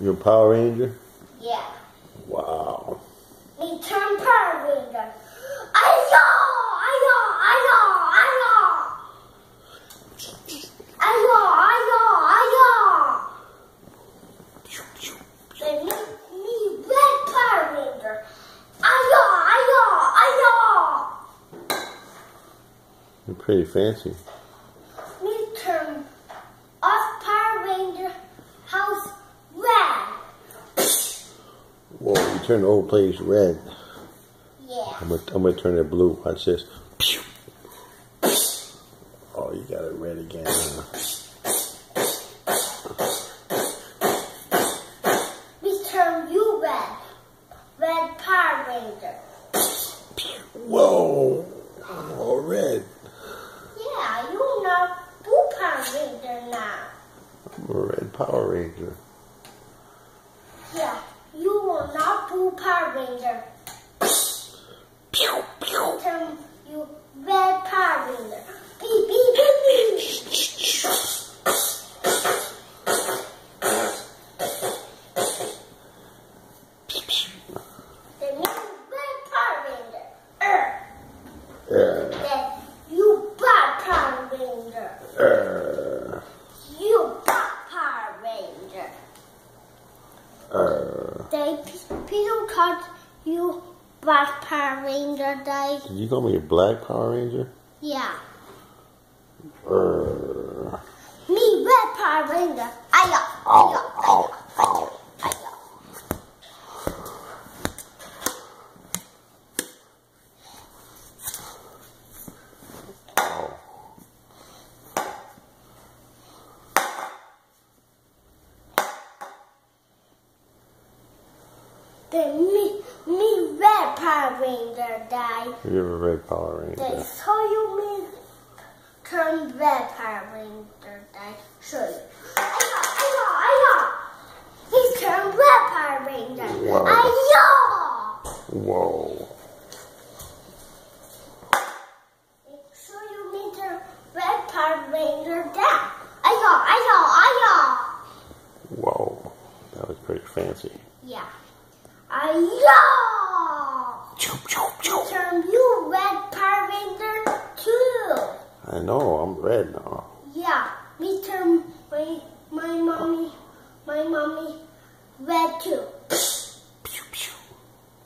You're a Power Ranger? Yeah. Wow. Me turn Power Ranger. Ayo! Ayo! Ayo! Ayo! Ayo! Ayo! Ayo! Then me, me red Power Ranger. Ayo! Ayo! Ayo! You're pretty fancy. Me turn off Power Ranger house red. Whoa, you turn the old place red. Yeah. I'm gonna, I'm gonna turn it blue. Watch this. Oh, you got it red again. huh? We turn you red. Red Power Ranger. Whoa. I'm all red. Yeah, you not blue Power Ranger now. I'm a red Power Ranger. Yeah, you are not blue Power Ranger. Pew, pew. Turn you red Power Ranger. Beep beep beep beep. Then you red Power Ranger. Er. Then you black Power Ranger. uh, You black Power Ranger. uh. They people called you black Power Ranger. Did you call me a black Power Ranger? yeah. Me red Power Ranger. Ayo, ow, ow, ow. ayo. ow. Then me me red Power Ranger. They You're a red Power they Ranger. show you me turn red Power Ranger. They show you. Ayo, ayo, ayo. He turned red Power Ranger. Ayo. Whoa. So you need the red Power Ranger down. Ayo, ayo, ayo. Whoa. That was pretty fancy. Yeah. Ayo. Choop, choop, choop. Turn you red Power Ranger too. I know, I'm red now. Yeah. Me turn my my mommy my mommy red too. Pew, pew.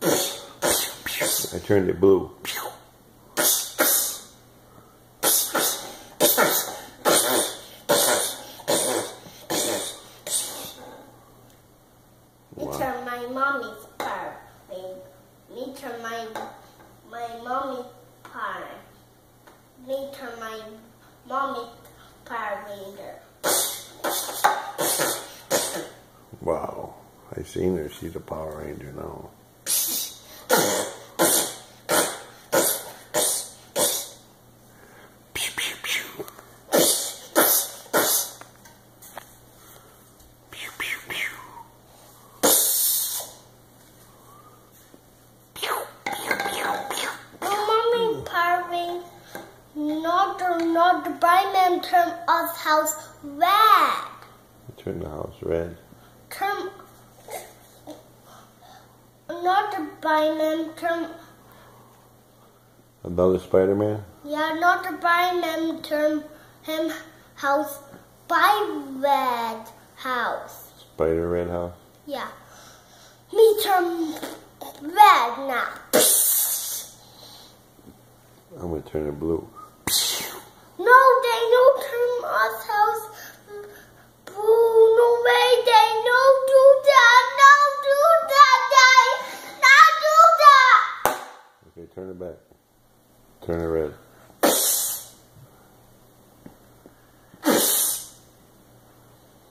Pew, pew. I turned it blue. Wow. turn my mommy's Ranger. Me turn my my mommy Power. Turn my mommy Power Ranger. Wow. I seen her. She's a Power Ranger now. Pew, pew, pew. Pew, pew, pew. Pew, pew, pew, pew. My mommy Power Ranger. Not the not the Batman turn us house red. Turn the house red. Turn not the Batman turn Another Spider-Man? yeah not the Batman turn him house by red house. Spider Red House? Yeah. Me turn red now. I'm gonna turn it blue. Turn it back. Turn it red.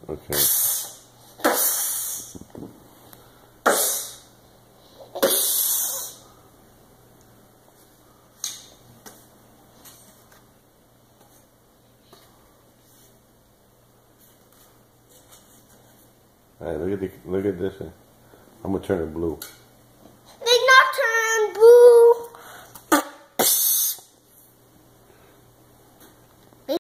Okay. All right, look at the look at this. I'm gonna turn it blue.